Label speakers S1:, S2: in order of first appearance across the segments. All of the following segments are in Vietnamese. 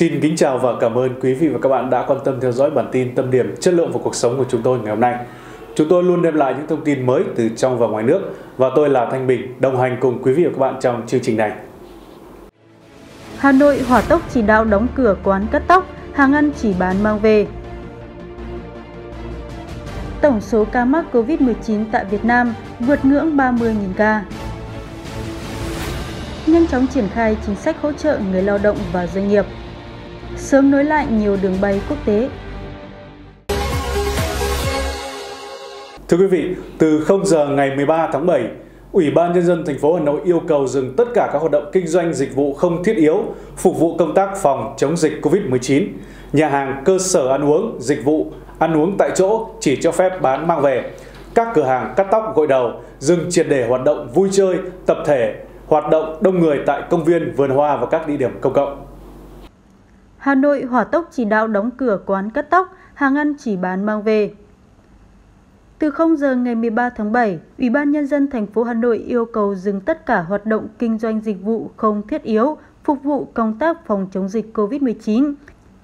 S1: Xin kính chào và cảm ơn quý vị và các bạn đã quan tâm theo dõi bản tin tâm điểm chất lượng và cuộc sống của chúng tôi ngày hôm nay. Chúng tôi luôn đem lại những thông tin mới từ trong và ngoài nước và tôi là Thanh Bình đồng hành cùng quý vị và các bạn trong chương trình này.
S2: Hà Nội hỏa tốc chỉ đạo đóng cửa quán cắt tóc, hàng ăn chỉ bán mang về. Tổng số ca mắc COVID-19 tại Việt Nam vượt ngưỡng 30.000 ca. Nhanh chóng triển khai chính sách hỗ trợ người lao động và doanh nghiệp. Sớm nối lại nhiều đường bay quốc tế.
S1: Thưa quý vị, từ 0 giờ ngày 13 tháng 7, Ủy ban nhân dân thành phố Hà Nội yêu cầu dừng tất cả các hoạt động kinh doanh dịch vụ không thiết yếu phục vụ công tác phòng chống dịch COVID-19. Nhà hàng, cơ sở ăn uống, dịch vụ ăn uống tại chỗ chỉ cho phép bán mang về. Các cửa hàng cắt tóc gội đầu dừng triệt để hoạt động vui chơi, tập thể, hoạt động đông người tại công viên, vườn hoa và các địa điểm công cộng.
S2: Hà Nội hỏa tốc chỉ đạo đóng cửa quán cắt tóc, hàng ăn chỉ bán mang về. Từ 0 giờ ngày 13 tháng 7, Ủy ban Nhân dân thành phố Hà Nội yêu cầu dừng tất cả hoạt động kinh doanh dịch vụ không thiết yếu phục vụ công tác phòng chống dịch COVID-19.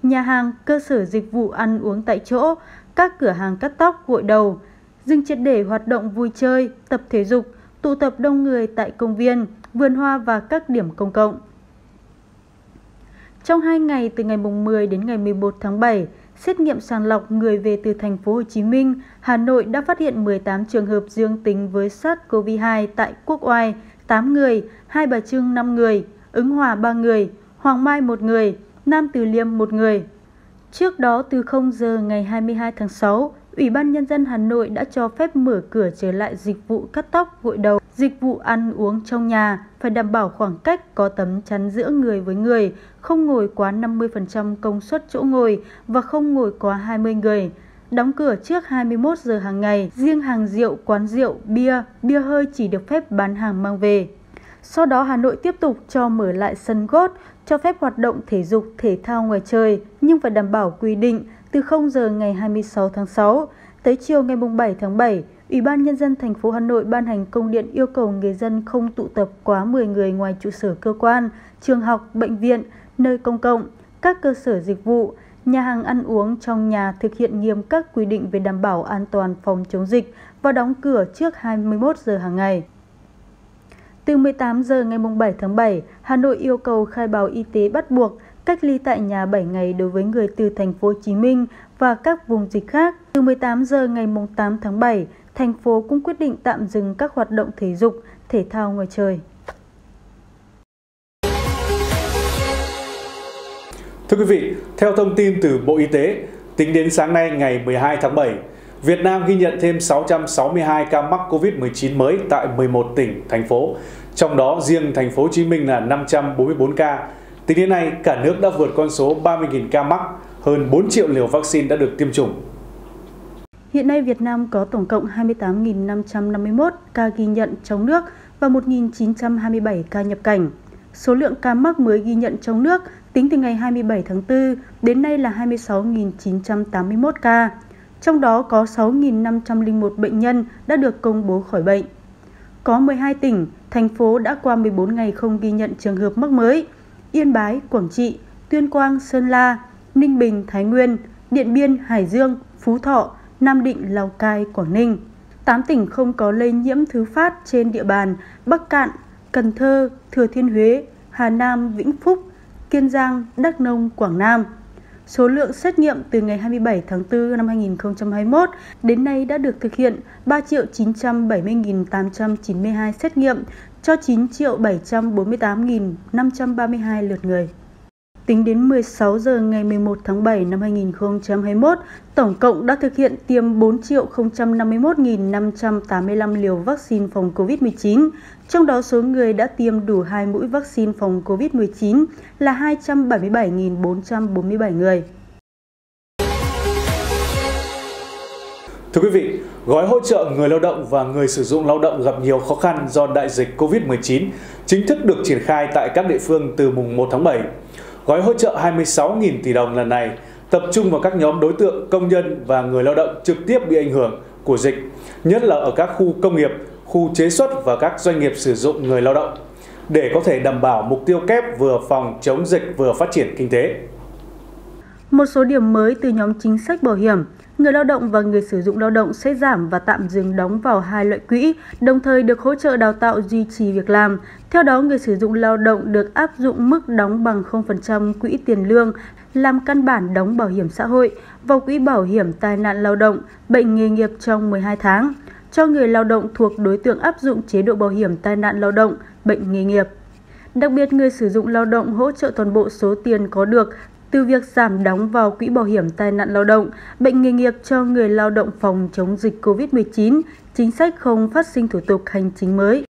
S2: Nhà hàng, cơ sở dịch vụ ăn uống tại chỗ, các cửa hàng cắt tóc, gội đầu, dừng triệt để hoạt động vui chơi, tập thể dục, tụ tập đông người tại công viên, vườn hoa và các điểm công cộng. Trong 2 ngày từ ngày 10 đến ngày 11 tháng 7, xét nghiệm sàng lọc người về từ thành phố Hồ Chí Minh, Hà Nội đã phát hiện 18 trường hợp dương tính với SARS-CoV-2 tại Quốc Oai, 8 người, Hai Bà Trưng 5 người, Ứng Hòa 3 người, Hoàng Mai 1 người, Nam Từ Liêm 1 người. Trước đó từ 0 giờ ngày 22 tháng 6, Ủy ban Nhân dân Hà Nội đã cho phép mở cửa trở lại dịch vụ cắt tóc, gội đầu, dịch vụ ăn uống trong nhà, phải đảm bảo khoảng cách có tấm chắn giữa người với người, không ngồi quá 50% công suất chỗ ngồi và không ngồi quá 20 người. Đóng cửa trước 21 giờ hàng ngày, riêng hàng rượu, quán rượu, bia, bia hơi chỉ được phép bán hàng mang về. Sau đó Hà Nội tiếp tục cho mở lại sân gót, cho phép hoạt động thể dục, thể thao ngoài trời, nhưng phải đảm bảo quy định từ 0 giờ ngày 26 tháng 6 tới chiều ngày 7 tháng 7, Ủy ban Nhân dân thành phố Hà Nội ban hành công điện yêu cầu người dân không tụ tập quá 10 người ngoài trụ sở cơ quan, trường học, bệnh viện, nơi công cộng, các cơ sở dịch vụ, nhà hàng ăn uống trong nhà thực hiện nghiêm các quy định về đảm bảo an toàn phòng chống dịch và đóng cửa trước 21 giờ hàng ngày. Từ 18 giờ ngày 7 tháng 7, Hà Nội yêu cầu khai báo y tế bắt buộc cách ly tại nhà 7 ngày đối với người từ thành phố Hồ Chí Minh và các vùng dịch khác. Từ 18 giờ ngày 8 tháng 7, thành phố cũng quyết định tạm dừng các hoạt động thể dục, thể thao ngoài trời.
S1: Thưa quý vị, theo thông tin từ Bộ Y tế, tính đến sáng nay ngày 12 tháng 7, Việt Nam ghi nhận thêm 662 ca mắc COVID-19 mới tại 11 tỉnh, thành phố. Trong đó riêng thành phố Hồ Chí Minh là 544 ca. Tính đến nay, cả nước đã vượt con số 30.000 ca mắc, hơn 4 triệu liều vaccine đã được tiêm chủng.
S2: Hiện nay Việt Nam có tổng cộng 28.551 ca ghi nhận trong nước và 1.927 ca nhập cảnh. Số lượng ca mắc mới ghi nhận trong nước tính từ ngày 27 tháng 4 đến nay là 26.981 ca. Trong đó có 6.501 bệnh nhân đã được công bố khỏi bệnh. Có 12 tỉnh, thành phố đã qua 14 ngày không ghi nhận trường hợp mắc mới. Yên Bái, Quảng Trị, Tuyên Quang, Sơn La, Ninh Bình, Thái Nguyên, Điện Biên, Hải Dương, Phú Thọ, Nam Định, Lào Cai, Quảng Ninh. 8 tỉnh không có lây nhiễm thứ phát trên địa bàn Bắc Cạn, Cần Thơ, Thừa Thiên Huế, Hà Nam, Vĩnh Phúc, Kiên Giang, Đắk Nông, Quảng Nam. Số lượng xét nghiệm từ ngày 27 tháng 4 năm 2021 đến nay đã được thực hiện 3.970.892 xét nghiệm cho 9.748.532 lượt người. Tính đến 16 giờ ngày 11 tháng 7 năm 2021, tổng cộng đã thực hiện tiêm 4.051.585 liều vaccine phòng COVID-19, trong đó số người đã tiêm đủ 2 mũi vaccine phòng COVID-19 là 277.447 người.
S1: Thưa quý vị, gói hỗ trợ người lao động và người sử dụng lao động gặp nhiều khó khăn do đại dịch COVID-19 chính thức được triển khai tại các địa phương từ mùng 1 tháng 7. Gói hỗ trợ 26.000 tỷ đồng lần này tập trung vào các nhóm đối tượng công nhân và người lao động trực tiếp bị ảnh hưởng của dịch, nhất là ở các khu công nghiệp, khu chế xuất và các doanh nghiệp sử dụng người lao động để có thể đảm bảo mục tiêu kép vừa phòng chống dịch vừa phát triển kinh tế.
S2: Một số điểm mới từ nhóm chính sách bảo hiểm, người lao động và người sử dụng lao động sẽ giảm và tạm dừng đóng vào hai loại quỹ, đồng thời được hỗ trợ đào tạo duy trì việc làm. Theo đó, người sử dụng lao động được áp dụng mức đóng bằng 0% quỹ tiền lương làm căn bản đóng bảo hiểm xã hội vào quỹ bảo hiểm tai nạn lao động, bệnh nghề nghiệp trong 12 tháng cho người lao động thuộc đối tượng áp dụng chế độ bảo hiểm tai nạn lao động, bệnh nghề nghiệp. Đặc biệt, người sử dụng lao động hỗ trợ toàn bộ số tiền có được từ việc giảm đóng vào quỹ bảo hiểm tai nạn lao động, bệnh nghề nghiệp cho người lao động phòng chống dịch COVID-19, chính sách không phát sinh thủ tục hành chính mới.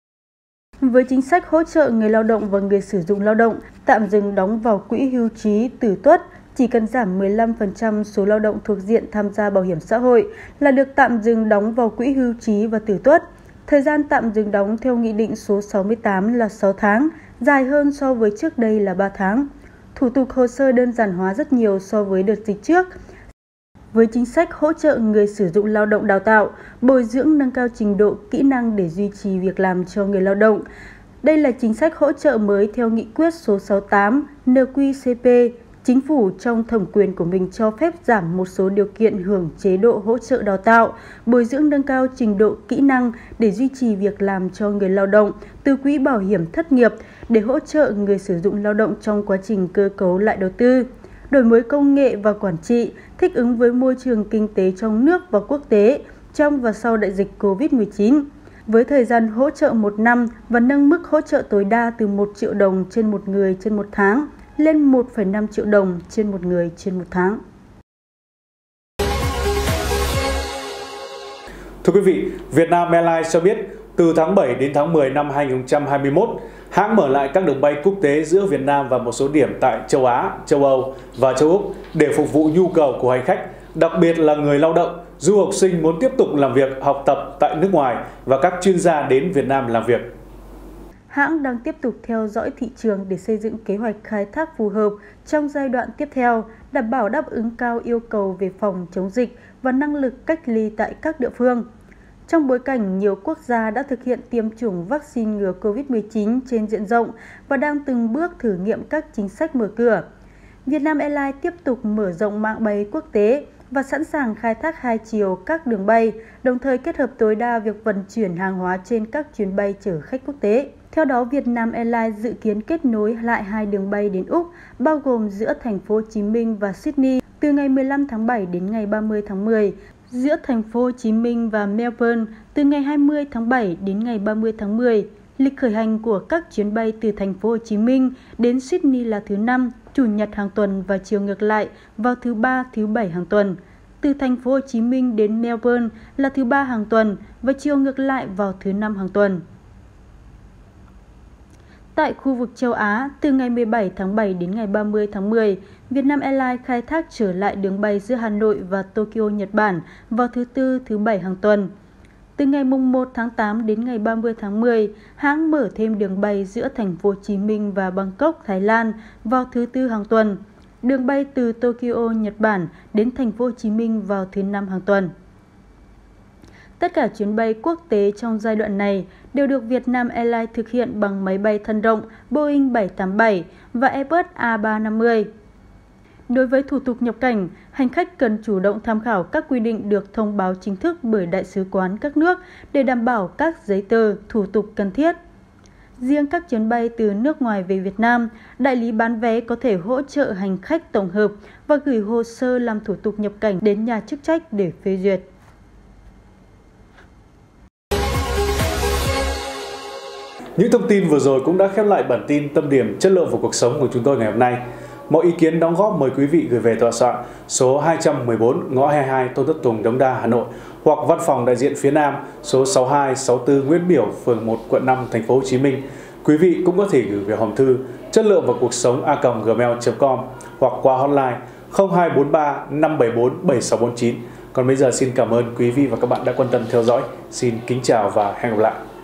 S2: Với chính sách hỗ trợ người lao động và người sử dụng lao động tạm dừng đóng vào quỹ hưu trí tử tuất, chỉ cần giảm 15% số lao động thuộc diện tham gia bảo hiểm xã hội là được tạm dừng đóng vào quỹ hưu trí và tử tuất. Thời gian tạm dừng đóng theo Nghị định số 68 là 6 tháng, dài hơn so với trước đây là 3 tháng. Thủ tục hồ sơ đơn giản hóa rất nhiều so với đợt dịch trước. Với chính sách hỗ trợ người sử dụng lao động đào tạo, bồi dưỡng nâng cao trình độ kỹ năng để duy trì việc làm cho người lao động. Đây là chính sách hỗ trợ mới theo nghị quyết số 68 NQCP Chính phủ trong thẩm quyền của mình cho phép giảm một số điều kiện hưởng chế độ hỗ trợ đào tạo, bồi dưỡng nâng cao trình độ kỹ năng để duy trì việc làm cho người lao động từ quỹ bảo hiểm thất nghiệp để hỗ trợ người sử dụng lao động trong quá trình cơ cấu lại đầu tư, đổi mới công nghệ và quản trị, thích ứng với môi trường kinh tế trong nước và quốc tế trong và sau đại dịch COVID-19 với thời gian hỗ trợ một năm và nâng mức hỗ trợ tối đa từ 1 triệu đồng trên một người trên một tháng lên 1,5 triệu đồng trên một người trên một tháng.
S1: Thưa quý vị, Vietnam Airlines cho biết từ tháng 7 đến tháng 10 năm 2021, hãng mở lại các đường bay quốc tế giữa Việt Nam và một số điểm tại châu Á, châu Âu và châu Úc để phục vụ nhu cầu của hành khách, đặc biệt là người lao động, du học sinh muốn tiếp tục làm việc, học tập tại nước ngoài và các chuyên gia đến Việt Nam làm việc
S2: hãng đang tiếp tục theo dõi thị trường để xây dựng kế hoạch khai thác phù hợp trong giai đoạn tiếp theo, đảm bảo đáp ứng cao yêu cầu về phòng chống dịch và năng lực cách ly tại các địa phương. Trong bối cảnh nhiều quốc gia đã thực hiện tiêm chủng vaccine ngừa COVID-19 trên diện rộng và đang từng bước thử nghiệm các chính sách mở cửa, Việt Nam Airlines tiếp tục mở rộng mạng bay quốc tế và sẵn sàng khai thác hai chiều các đường bay, đồng thời kết hợp tối đa việc vận chuyển hàng hóa trên các chuyến bay chở khách quốc tế. Theo đó, Vietnam Airlines dự kiến kết nối lại hai đường bay đến Úc, bao gồm giữa thành phố Hồ Chí Minh và Sydney từ ngày 15 tháng 7 đến ngày 30 tháng 10, giữa thành phố Hồ Chí Minh và Melbourne từ ngày 20 tháng 7 đến ngày 30 tháng 10. Lịch khởi hành của các chuyến bay từ thành phố Hồ Chí Minh đến Sydney là thứ năm, chủ nhật hàng tuần và chiều ngược lại vào thứ ba, thứ bảy hàng tuần. Từ thành phố Hồ Chí Minh đến Melbourne là thứ ba hàng tuần và chiều ngược lại vào thứ năm hàng tuần. Tại khu vực châu Á, từ ngày 17 tháng 7 đến ngày 30 tháng 10, Vietnam Airlines khai thác trở lại đường bay giữa Hà Nội và Tokyo, Nhật Bản vào thứ Tư, thứ Bảy hàng tuần. Từ ngày 1 tháng 8 đến ngày 30 tháng 10, hãng mở thêm đường bay giữa thành phố Hồ Chí Minh và Bangkok, Thái Lan vào thứ Tư hàng tuần. Đường bay từ Tokyo, Nhật Bản đến thành phố Hồ Chí Minh vào thứ Năm hàng tuần. Tất cả chuyến bay quốc tế trong giai đoạn này đều được Vietnam Airlines thực hiện bằng máy bay thân rộng Boeing 787 và Airbus A350. Đối với thủ tục nhập cảnh, hành khách cần chủ động tham khảo các quy định được thông báo chính thức bởi đại sứ quán các nước để đảm bảo các giấy tờ, thủ tục cần thiết. Riêng các chuyến bay từ nước ngoài về Việt Nam, đại lý bán vé có thể hỗ trợ hành khách tổng hợp và gửi hồ sơ làm thủ tục nhập cảnh đến nhà chức trách để phê duyệt.
S1: Những thông tin vừa rồi cũng đã khép lại bản tin tâm điểm chất lượng của cuộc sống của chúng tôi ngày hôm nay. Mọi ý kiến đóng góp mời quý vị gửi về tòa soạn số 214 ngõ 22 Tôn Thất Tùng, Đống Đa, Hà Nội hoặc văn phòng đại diện phía Nam số 6264 Nguyễn Biểu, phường 1, quận 5, thành phố Hồ Chí Minh. Quý vị cũng có thể gửi về hòm thư chất lượng và cuộc sống a gmail.com hoặc qua hotline 0243 574 7649. Còn bây giờ xin cảm ơn quý vị và các bạn đã quan tâm theo dõi. Xin kính chào và hẹn gặp lại.